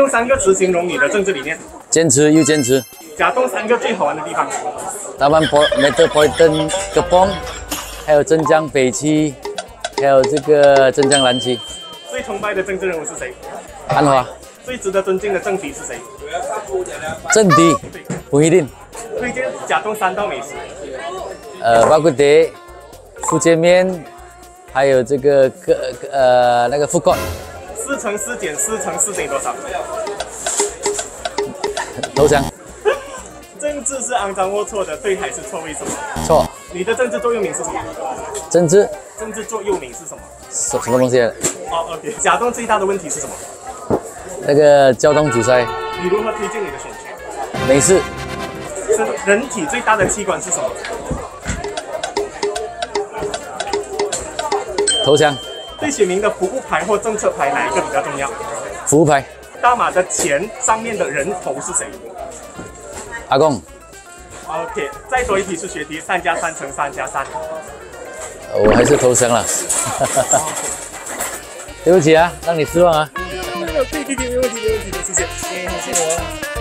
用三个词形容你的政治理念。坚持又坚持。甲东三个最好玩的地方。大湾 Metropolitan 个邦，还有镇江北区，还有这个镇江南区。最崇拜的政治人物是谁？安华。最值得尊敬的政敌是谁？政敌不一定。推荐甲东三道美食。呃，包括碟、福建面，还有这个个呃那个福锅。四乘四减四乘四等于多少？投降。政治是肮脏龌龊的，对还是错？为什么？错。你的政治座右铭是什么？政治。政治座右铭是什么？什什么东西？哦，OK。甲东最大的问题是什么？那个交通阻塞。你如何推荐你的选区？没事。是人体最大的器官是什么？投降。对选民的服务牌或政策牌哪一个比较重要？服务牌。大马的钱上面的人头是谁？阿公。OK，再多一题数学题，三加三乘三加三。我还是投降了。对不起啊，让你失望啊。没有没有，可以可以没问题没问题的，谢谢。谢谢我。